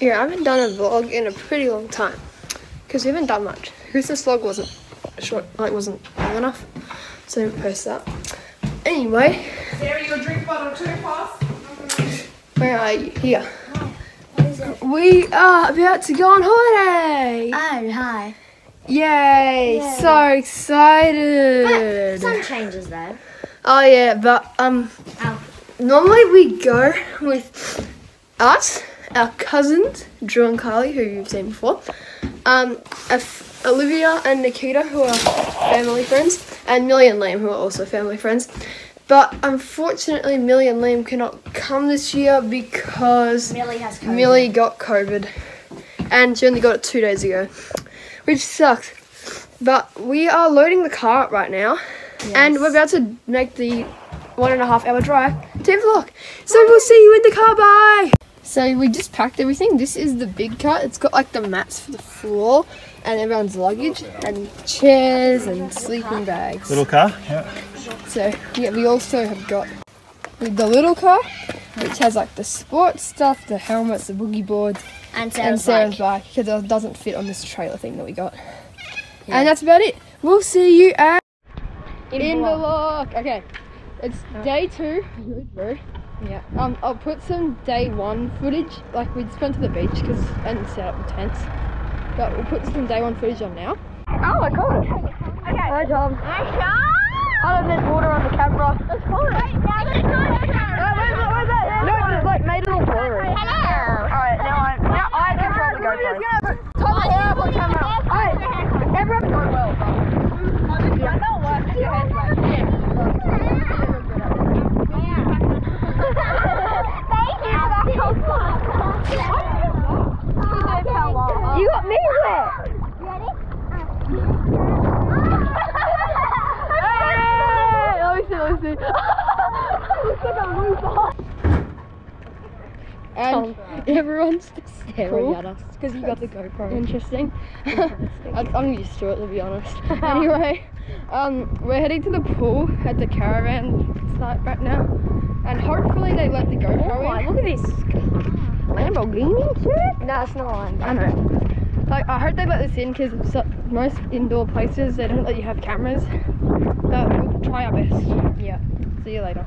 Yeah, I haven't done a vlog in a pretty long time because we haven't done much. Christmas vlog wasn't short, like wasn't long enough, so I didn't post that. Anyway, Sarah, your drink bottle too, pass. where are you? Here. What is it? We are about to go on holiday. Oh, hi. Yay! Yay. So excited. Some changes though. Oh yeah, but um, Ow. normally we go with us, our cousins, Drew and Carly, who you've seen before, um, Olivia and Nikita, who are family friends, and Millie and Liam, who are also family friends. But unfortunately, Millie and Liam cannot come this year because Millie has COVID. Millie got COVID, and she only got it two days ago, which sucks. But we are loading the car up right now, and we're about to make the one and a half hour drive to Vlog. So we'll see you in the car. Bye. So we just packed everything. This is the big car. It's got like the mats for the floor and everyone's luggage and chairs and sleeping bags. Little car. Yeah. So yeah, we also have got the little car, which has like the sports stuff, the helmets, the boogie boards, and Sarah's, and Sarah's bike. bike because it doesn't fit on this trailer thing that we got. And that's about it. We'll see you at Inverloch. Okay, it's uh, day two. Drew. Yeah. Um, I'll put some day one footage. Like we just went to the beach because and set up the tents. But we'll put some day one footage on now. Oh, I caught it. Okay. Hi, Tom. I don't there's water on the camera. Let's call it. Wait, now there's camera. where's that? Where's that? No, it just like made it all blurry. Hello. Alright, now I now I control the GoPro. Tom, I have on camera. Alright, everyone. Oh, well, yeah, that'll work. Put your hands back. You got me wet. Hey! Let me see, let me see. Looks like a roof And everyone's Staring at us because you got the GoPro. interesting. I- I'm used to it to be honest. anyway, um, we're heading to the pool at the caravan site right now, and hopefully they let the GoPro in. look at this. Lamborghini? No, it's not one. I know. Like, I hope they let this in because most indoor places they don't let you have cameras. But we'll try our best. Yeah. See you later.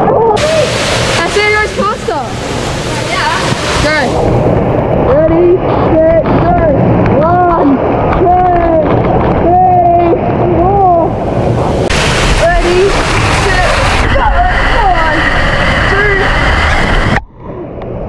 I see you guys faster. Yeah. Go. Ready, set, go. One, two, three, four. Ready, set, go. One, two.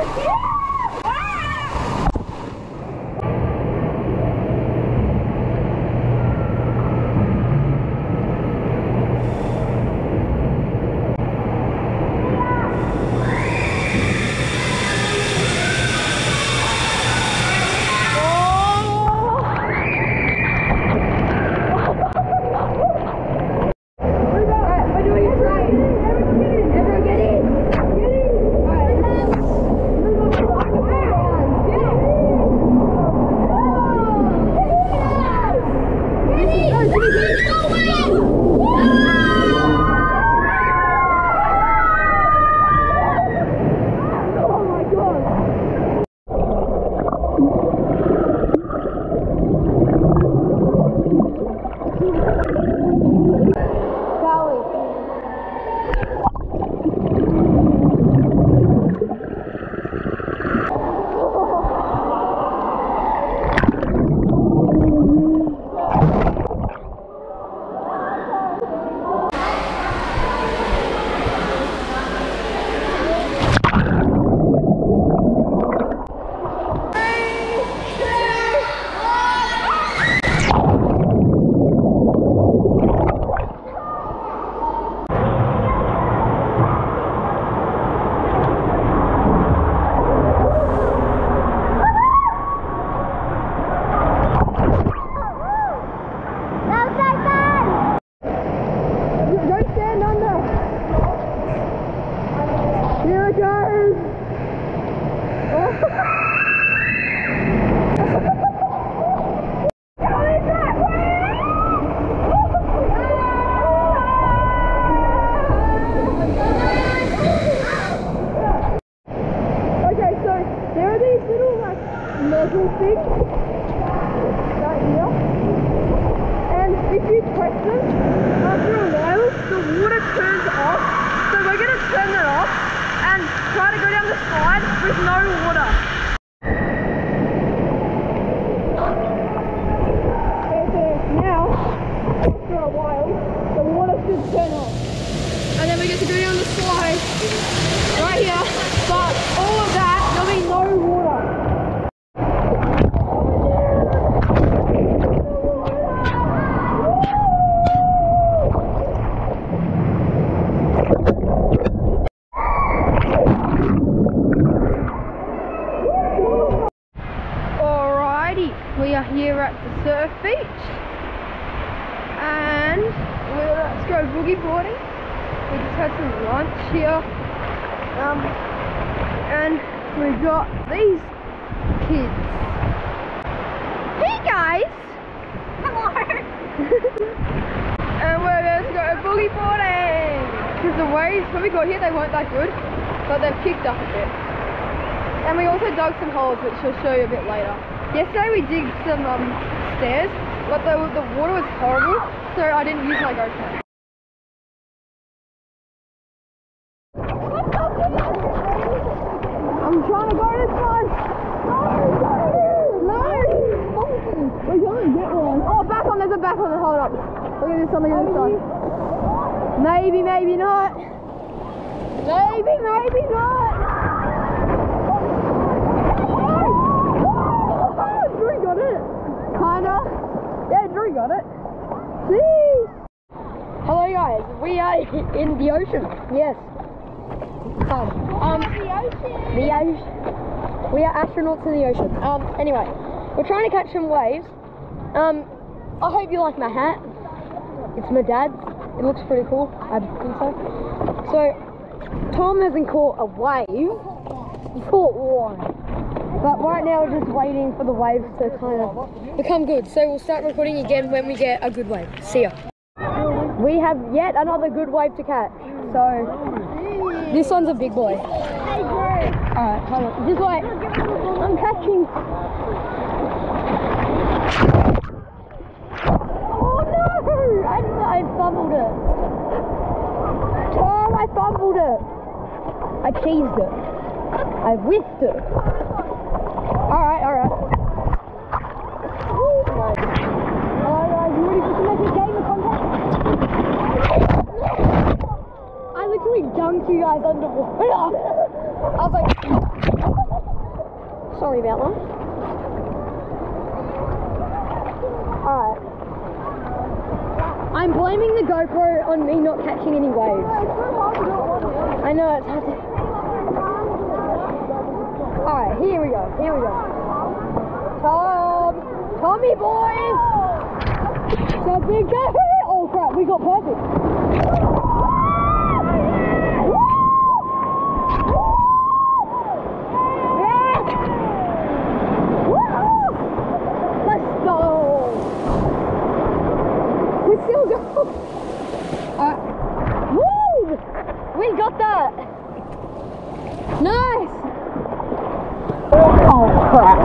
Yeah! Oh, and try to go down the slide with no water. Okay, so now, after a while, the water should turn off. And then we get to go down the slide right here. But all of that, there'll be no water. Alrighty, we are here at the surf beach. And we're, let's go boogie boarding. We just had some lunch here. Um, and we've got these kids. Guys! Hello! and we're going to go boogie boarding! Because the waves, when we got here, they weren't that good, but they've kicked up a bit. And we also dug some holes, which I'll show you a bit later. Yesterday we digged some um, stairs, but the, the water was horrible, so I didn't use my GoPro. I'm trying to go this one. No, no. We're gonna get one. Oh, back on. There's a back on. Hold up. Look at this. Look at this one. Maybe, maybe not. Maybe, maybe not. Oh, Drew got it. Kinda. Yeah, Drew got it. See. Hello guys, we are in the ocean. Yes. Um, um, the ocean. The ocean. We are astronauts in the ocean. Um, anyway, we're trying to catch some waves. Um, I hope you like my hat. It's my dad's. It looks pretty cool. I think so. So, Tom hasn't caught a wave. He caught one. But right now we're just waiting for the waves to kind of become good. So we'll start recording again when we get a good wave. See ya. We have yet another good wave to catch. So this one's a big boy. Alright, hold on. Just wait. I'm catching. Oh no! I, I fumbled it. Tom, I fumbled it. I cheesed it. I whiffed it. Alright, alright. Hello oh, guys, you ready for some epic game of contact? I literally dunked you guys underwater. I was like, sorry about that. Alright. I'm blaming the GoPro on me not catching any waves. I know it's hard. Alright, here we go, here we go. Tom! Tommy boy! So big go! Oh crap, we got perfect. Let's go! We still go! Got that! Nice! Oh crap!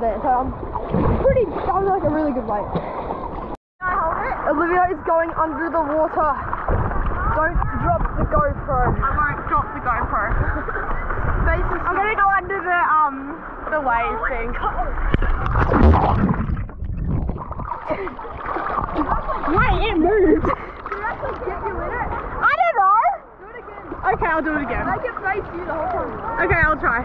The way like out there. So I'm pretty. I'm like a really good weight. Olivia is going under the water. Don't drop the GoPro. I won't drop the GoPro. I'm gonna go under the um the wave thing. Wait, it moved. Get you in it. I don't know. Do it again. Okay, I'll do it again. Make it face you the whole time. Okay, I'll try.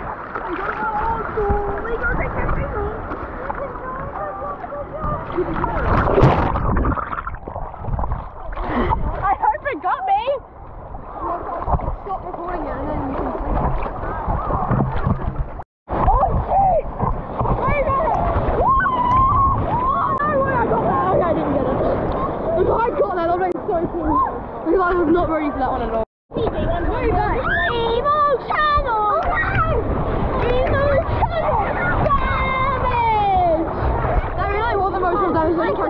I hope it got me. Stop recording it and then you can see. Oh shit! I got it! Oh no way! I got that. Okay, I didn't get it. If I got that, that would have been so cool. Because I was not ready for that one at all. Way back. Emo channel. Emo channel. Damage. That really There we go.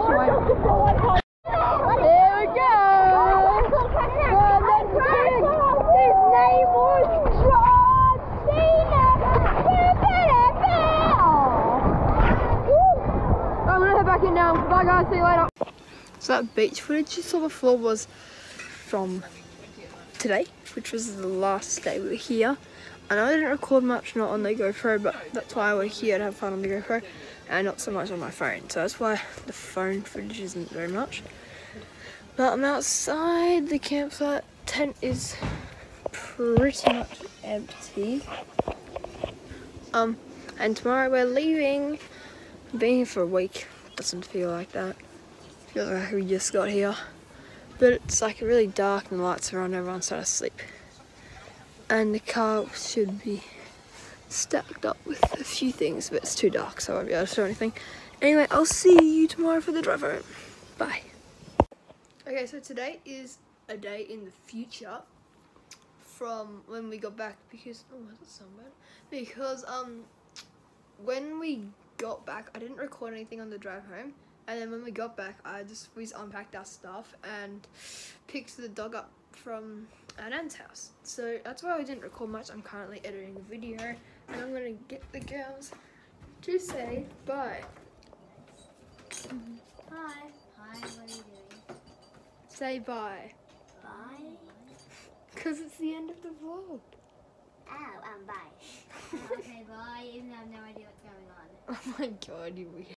His name was John Cena. I'm gonna head back in now. Bye guys, see you later. So that beach footage you saw before was from today, which was the last day we were here. I know I didn't record much not on the GoPro, but that's why we're here to have fun on the GoPro and not so much on my phone. So that's why the phone footage isn't very much. But I'm outside, the campsite tent is pretty much empty. Um, and tomorrow we're leaving. Being here for a week doesn't feel like that. Feels like we just got here. But it's like really dark and the lights are on, everyone's trying to sleep. And the car should be stacked up with a few things, but it's too dark so I won't be able to show anything. Anyway, I'll see you tomorrow for the drive home. Bye. Okay, so today is a day in the future from when we got back because oh was it? Because um when we got back I didn't record anything on the drive home and then when we got back I just we just unpacked our stuff and picked the dog up from our nan's house. So that's why I didn't record much. I'm currently editing the video and I'm gonna get the girls to say bye. Hi. Hi, what are you doing? Say bye. Bye. Cause it's the end of the vlog. Oh, um, bye. okay, bye, even though I have no idea what's going on. Oh my god, you weird.